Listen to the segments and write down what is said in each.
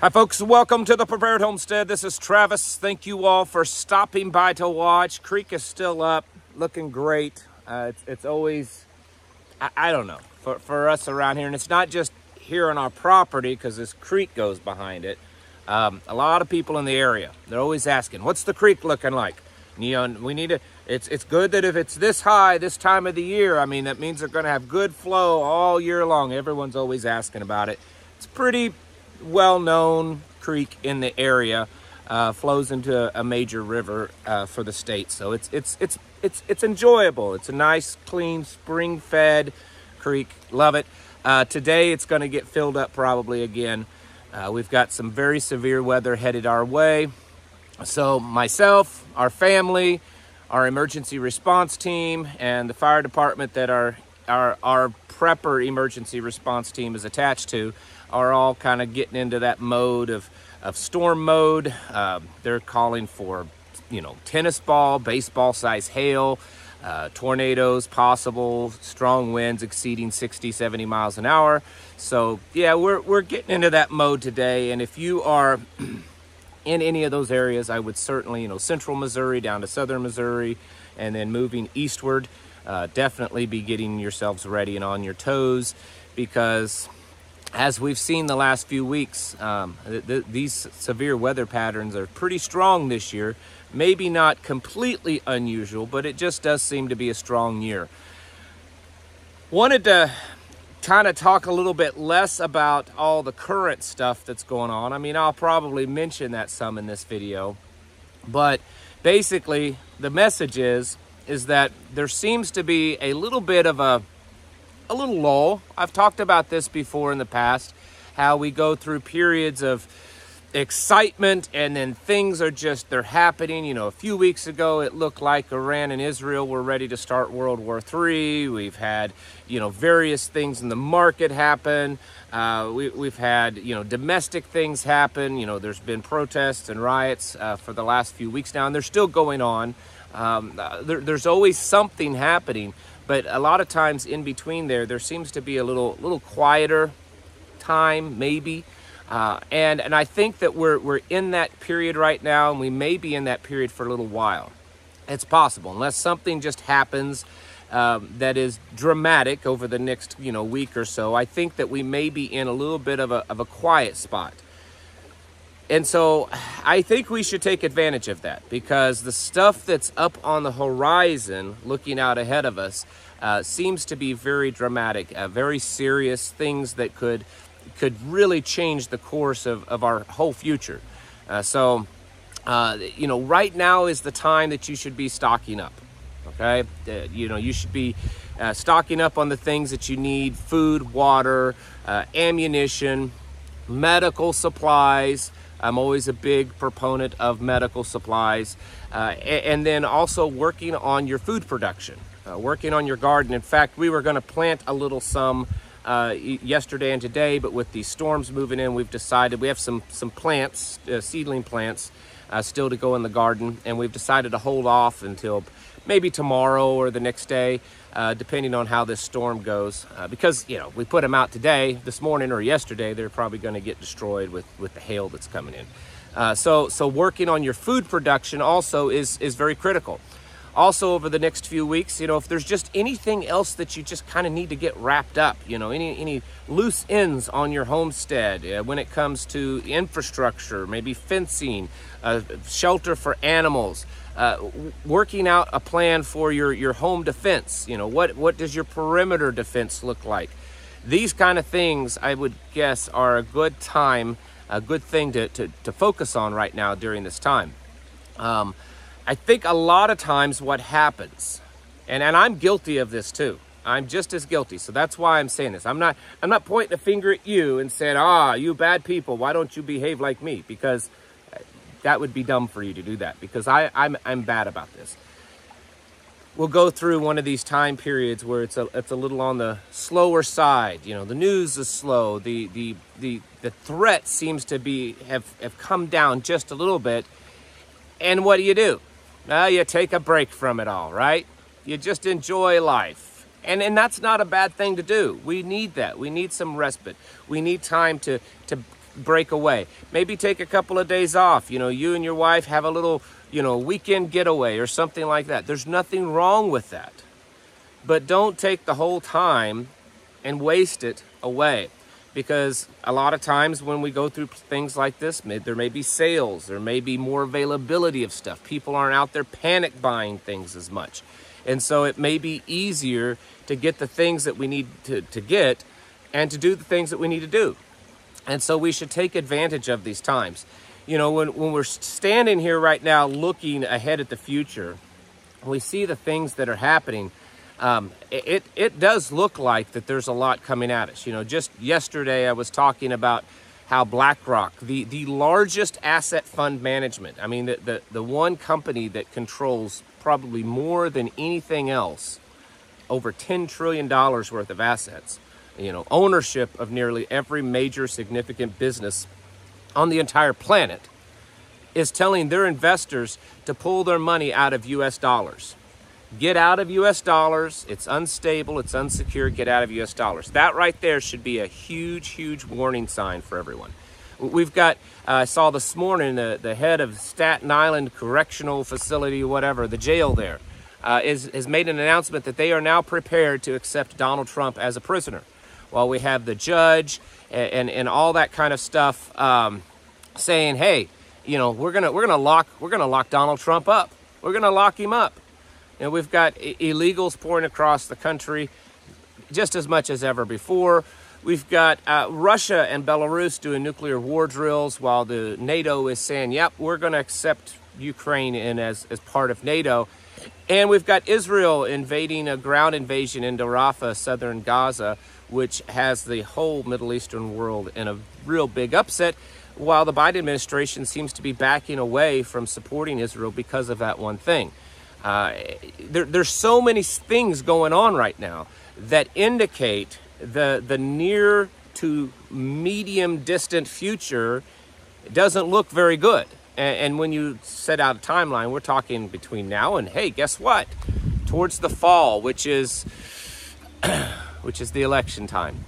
Hi, folks. Welcome to the Prepared Homestead. This is Travis. Thank you all for stopping by to watch. Creek is still up, looking great. Uh, it's, it's, always, I, I, don't know, for, for us around here. And it's not just here on our property because this creek goes behind it. Um, a lot of people in the area, they're always asking, what's the creek looking like? You know, we need to, it's, it's good that if it's this high this time of the year, I mean, that means they're going to have good flow all year long. Everyone's always asking about it. It's pretty well-known creek in the area. Uh, flows into a major river uh, for the state, so it's it's it's it's it's enjoyable. It's a nice, clean, spring-fed creek. Love it. Uh, today, it's going to get filled up probably again. Uh, we've got some very severe weather headed our way, so myself, our family, our emergency response team, and the fire department that our our our prepper emergency response team is attached to are all kind of getting into that mode of, of storm mode. Uh, they're calling for, you know, tennis ball, baseball size hail, uh, tornadoes possible, strong winds exceeding 60, 70 miles an hour. So yeah, we're, we're getting into that mode today. And if you are in any of those areas, I would certainly, you know, central Missouri down to southern Missouri and then moving eastward, uh, definitely be getting yourselves ready and on your toes because as we've seen the last few weeks, um, th th these severe weather patterns are pretty strong this year. Maybe not completely unusual, but it just does seem to be a strong year. Wanted to kind of talk a little bit less about all the current stuff that's going on. I mean, I'll probably mention that some in this video, but basically the message is, is that there seems to be a little bit of a a little lull. I've talked about this before in the past, how we go through periods of excitement and then things are just they're happening. You know a few weeks ago it looked like iran and israel were ready to start world war iii we've had you know various things in the market happen. Uh, we, we've had you know domestic things happen. You know there's been protests and riots uh, for the last few weeks now and they're still going on um, uh, there, there's always something happening but a lot of times in between there, there seems to be a little, little quieter time, maybe. Uh, and, and I think that we're, we're in that period right now, and we may be in that period for a little while. It's possible, unless something just happens um, that is dramatic over the next you know week or so. I think that we may be in a little bit of a, of a quiet spot. And so I think we should take advantage of that because the stuff that's up on the horizon looking out ahead of us uh, seems to be very dramatic, uh, very serious things that could could really change the course of, of our whole future. Uh, so, uh, you know, right now is the time that you should be stocking up. Okay, uh, you know, you should be uh, stocking up on the things that you need: food, water, ammunition, medical supplies. I'm always a big proponent of medical supplies. Uh, and then also working on your food production, uh, working on your garden. In fact, we were going to plant a little some uh, yesterday and today, but with these storms moving in, we've decided we have some, some plants, uh, seedling plants, uh, still to go in the garden, and we've decided to hold off until maybe tomorrow or the next day uh, depending on how this storm goes. Uh, because, you know, we put them out today, this morning or yesterday, they're probably going to get destroyed with, with the hail that's coming in. Uh, so, so working on your food production also is, is very critical. Also, over the next few weeks, you know, if there's just anything else that you just kind of need to get wrapped up, you know, any, any loose ends on your homestead uh, when it comes to infrastructure, maybe fencing, uh, shelter for animals, uh, working out a plan for your, your home defense. You know, what, what does your perimeter defense look like? These kind of things, I would guess, are a good time, a good thing to, to, to focus on right now during this time. Um, I think a lot of times what happens, and, and I'm guilty of this too, I'm just as guilty. So that's why I'm saying this. I'm not I'm not pointing a finger at you and saying, ah, you bad people, why don't you behave like me? Because that would be dumb for you to do that because I, I'm, I'm bad about this. We'll go through one of these time periods where it's a, it's a little on the slower side. You know, the news is slow. The, the, the, the threat seems to be, have, have come down just a little bit. And what do you do? Well, you take a break from it all, right? You just enjoy life. And, and that's not a bad thing to do. We need that. We need some respite. We need time to, to break away. Maybe take a couple of days off. You know, you and your wife have a little, you know, weekend getaway or something like that. There's nothing wrong with that. But don't take the whole time and waste it away. Because a lot of times when we go through things like this, there may be sales, there may be more availability of stuff. People aren't out there panic buying things as much. And so it may be easier to get the things that we need to, to get and to do the things that we need to do. And so we should take advantage of these times. You know, when, when we're standing here right now looking ahead at the future, we see the things that are happening. Um, it, it does look like that there's a lot coming at us. You know, just yesterday I was talking about how BlackRock, the, the largest asset fund management, I mean, the, the, the one company that controls probably more than anything else, over $10 trillion worth of assets, you know, ownership of nearly every major significant business on the entire planet, is telling their investors to pull their money out of US dollars. Get out of US dollars. It's unstable, it's unsecure. Get out of US dollars. That right there should be a huge, huge warning sign for everyone. We've got, uh, I saw this morning the, the head of Staten Island Correctional Facility, whatever, the jail there, uh, is, has made an announcement that they are now prepared to accept Donald Trump as a prisoner. While we have the judge and, and, and all that kind of stuff um, saying, hey, you know, we're gonna we're gonna lock we're gonna lock Donald Trump up. We're gonna lock him up. And we've got illegals pouring across the country just as much as ever before. We've got uh, Russia and Belarus doing nuclear war drills while the NATO is saying, yep, we're going to accept Ukraine in as, as part of NATO. And we've got Israel invading a ground invasion into Rafah, southern Gaza, which has the whole Middle Eastern world in a real big upset, while the Biden administration seems to be backing away from supporting Israel because of that one thing. Uh, there, there's so many things going on right now that indicate the, the near to medium distant future doesn't look very good. And, and when you set out a timeline, we're talking between now and, hey, guess what? Towards the fall, which is which is the election time.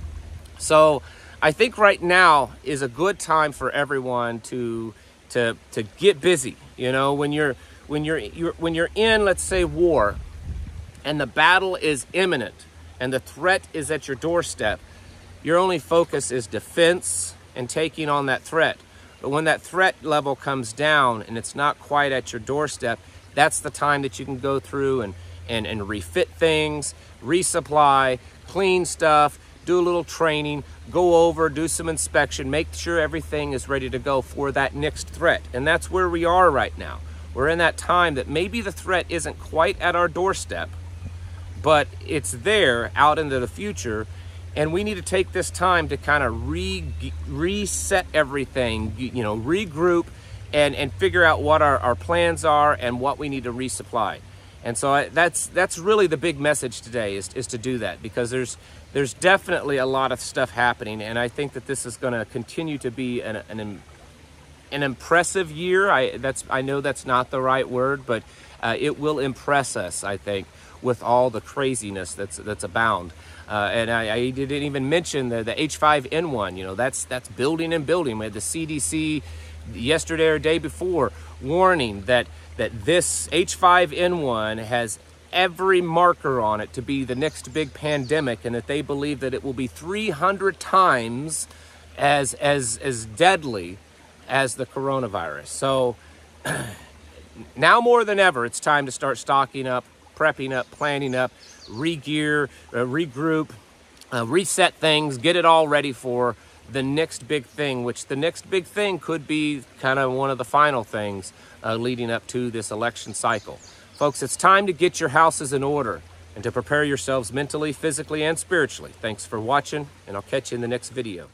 So I think right now is a good time for everyone to to to get busy. You know, when you're when you're, you're when you're in, let's say, war, and the battle is imminent, and the threat is at your doorstep, your only focus is defense and taking on that threat. But when that threat level comes down and it's not quite at your doorstep, that's the time that you can go through and, and, and refit things, resupply, clean stuff, do a little training, go over, do some inspection, make sure everything is ready to go for that next threat. And that's where we are right now. We're in that time that maybe the threat isn't quite at our doorstep, but it's there out into the future. And we need to take this time to kind of re, reset everything, you know, regroup and, and figure out what our, our plans are and what we need to resupply. And so I, that's that's really the big message today is, is to do that because there's there's definitely a lot of stuff happening and I think that this is going to continue to be an, an, an impressive year. I that's I know that's not the right word, but uh, it will impress us. I think with all the craziness that's that's abound. Uh, and I, I, didn't even mention the, the H5N1. You know, that's that's building and building. We had the CDC yesterday or day before warning that that this H5N1 has every marker on it to be the next big pandemic, and that they believe that it will be 300 times as as as deadly as the coronavirus. So now more than ever, it's time to start stocking up, prepping up, planning up, re-gear, uh, regroup, uh, reset things, get it all ready for the next big thing, which the next big thing could be kind of one of the final things uh, leading up to this election cycle. Folks, it's time to get your houses in order and to prepare yourselves mentally, physically, and spiritually. Thanks for watching, and I'll catch you in the next video.